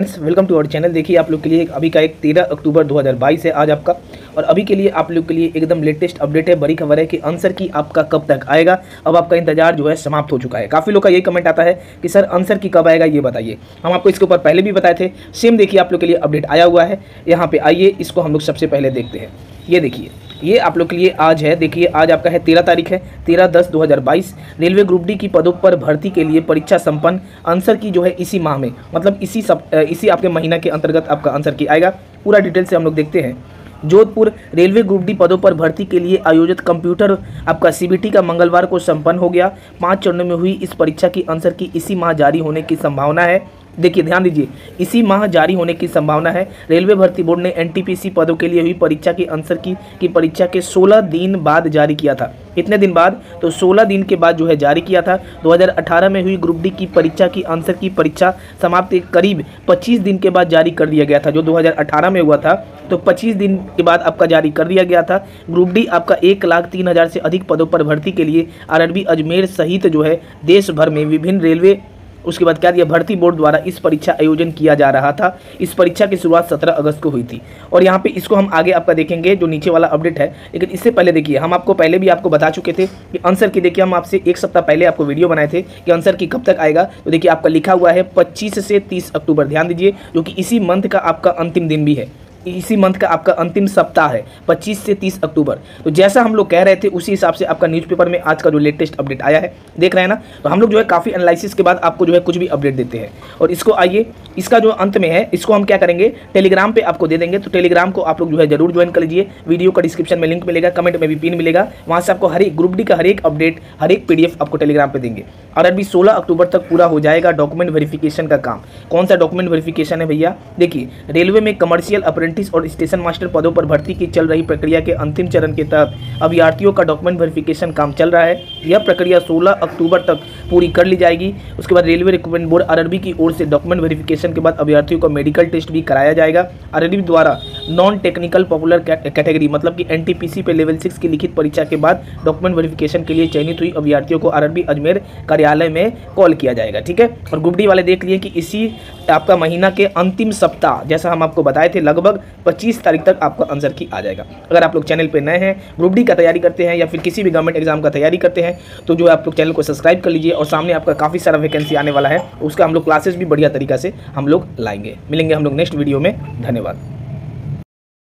Friends welcome to our channel देखिए, आप लोग के लिए एक अभी का एक तेरह अक्टूबर 2022 है। आज आपका और अभी के लिए आप लोग के लिए एकदम लेटेस्ट अपडेट है। बड़ी खबर है कि आंसर की आपका कब तक आएगा। अब आपका इंतज़ार जो है समाप्त हो चुका है। काफ़ी लोग का ये कमेंट आता है कि, सर, आंसर की कब आएगा? ये बताइए। हम आपको इसके ऊपर पहले भी बताए थे। सेम देखिए, आप लोग के लिए अपडेट आया हुआ है। यहाँ पर आइए, इसको हम लोग सबसे पहले देखते हैं। ये देखिए। ये आप लोग के लिए आज है। देखिए, आज आपका है तेरह तारीख है, तेरह दस दो हज़ार बाईस। रेलवे ग्रुप डी की पदों पर भर्ती के लिए परीक्षा संपन्न। आंसर की जो है इसी माह में मतलब इसी सब इसी आपके महीना के अंतर्गत आपका आंसर की आएगा। पूरा डिटेल से हम लोग देखते हैं। जोधपुर रेलवे ग्रुप डी पदों पर भर्ती के लिए आयोजित कंप्यूटर, आपका सीबीटी का मंगलवार को संपन्न हो गया। पाँच चरणों में हुई इस परीक्षा की आंसर की इसी माह जारी होने की संभावना है। देखिए, ध्यान दीजिए, इसी माह जारी होने की संभावना है। रेलवे भर्ती बोर्ड ने एनटीपीसी पदों के लिए हुई परीक्षा की आंसर की की परीक्षा के 16 दिन बाद जारी किया था। इतने दिन बाद तो 16 दिन के बाद जो है जारी किया था। 2018 में हुई ग्रुप डी की परीक्षा की आंसर की परीक्षा समाप्ति करीब 25 दिन के बाद जारी कर दिया गया था, जो 2018 में हुआ था। तो 25 दिन के बाद आपका जारी कर दिया गया था। ग्रुप डी आपका एक लाख तीन हज़ार से अधिक पदों पर भर्ती के लिए आर अजमेर सहित जो है देश भर में विभिन्न रेलवे उसके बाद क्या दिया भर्ती बोर्ड द्वारा इस परीक्षा आयोजन किया जा रहा था। इस परीक्षा की शुरुआत सत्रह अगस्त को हुई थी। और यहाँ पे इसको हम आगे आपका देखेंगे, जो नीचे वाला अपडेट है। लेकिन इससे पहले देखिए, हम आपको पहले भी आपको बता चुके थे कि आंसर की, देखिए हम आपसे एक सप्ताह पहले आपको वीडियो बनाए थे कि आंसर की कब तक आएगा। तो देखिए, आपका लिखा हुआ है पच्चीस से तीस अक्टूबर। ध्यान दीजिए, जो कि इसी मंथ का आपका अंतिम दिन भी है। इसी मंथ का आपका अंतिम सप्ताह है 25 से 30 अक्टूबर। तो जैसा हम लोग कह रहे थे, उसी हिसाब से आपका न्यूज़पेपर में आज का जो लेटेस्ट अपडेट आया है, देख रहे हैं ना? तो हम लोग जो है काफ़ी एनालिसिस के बाद आपको जो है कुछ भी अपडेट देते हैं। और इसको आइए, इसका जो अंत में है, इसको हम क्या करेंगे? टेलीग्राम पर आपको दे देंगे तो टेलीग्राम को आप लोग जो है ज़रूर ज्वाइन कर लीजिए। वीडियो का डिस्क्रिप्शन में लिंक मिलेगा कमेंट में भी पिन मिलेगा। वहाँ से आपको हर एक ग्रुप डी का हर एक अपडेट हर एक पीडीएफ आपको टेलीग्राम पर देंगे। और अभी सोलह अक्टूबर तक पूरा हो जाएगा डॉक्यूमेंट वेरिफिकेशन का काम। कौन सा डॉक्यूमेंट वेरिफिकेशन है भैया? देखिए रेलवे में कमर्शियल अप्रेंटिस और स्टेशन मास्टर पदों पर भर्ती की चल रही प्रक्रिया के अंतिम चरण के तहत अभ्यर्थियों का डॉक्यूमेंट वेरिफिकेशन काम चल रहा है। यह प्रक्रिया 16 अक्टूबर तक पूरी कर ली जाएगी। उसके बाद रेलवे रिक्रूटमेंट बोर्ड आरआरबी की ओर से डॉक्यूमेंट वेरिफिकेशन के बाद अभ्यर्थियों का मेडिकल टेस्ट भी कराया जाएगा। आरआरबी द्वारा नॉन टेक्निकल पॉपुलर कैटेगरी मतलब कि एनटीपीसी पे लेवल सिक्स की लिखित परीक्षा के बाद डॉक्यूमेंट वेरिफिकेशन के लिए चयनित हुई अभ्यर्थियों को आरआरबी अजमेर कार्यालय में कॉल किया जाएगा, ठीक है? और ग्रुप डी वाले देख लिए कि इसी आपका महीना के अंतिम सप्ताह, जैसा हम आपको बताए थे, लगभग 25 तारीख तक आपका आंसर की आ जाएगा। अगर आप लोग चैनल पर नए हैं ग्रुप डी का तैयारी करते हैं या फिर किसी भी गवर्नमेंट एग्ज़ाम का तैयारी करते हैं तो जो आप लोग चैनल को सब्सक्राइब कर लीजिए और सामने आपका काफ़ी सारा वैकेंसी आने वाला है, उसका हम लोग क्लासेस भी बढ़िया तरीका से हम लोग लाएँगे। मिलेंगे हम लोग नेक्स्ट वीडियो में, धन्यवाद।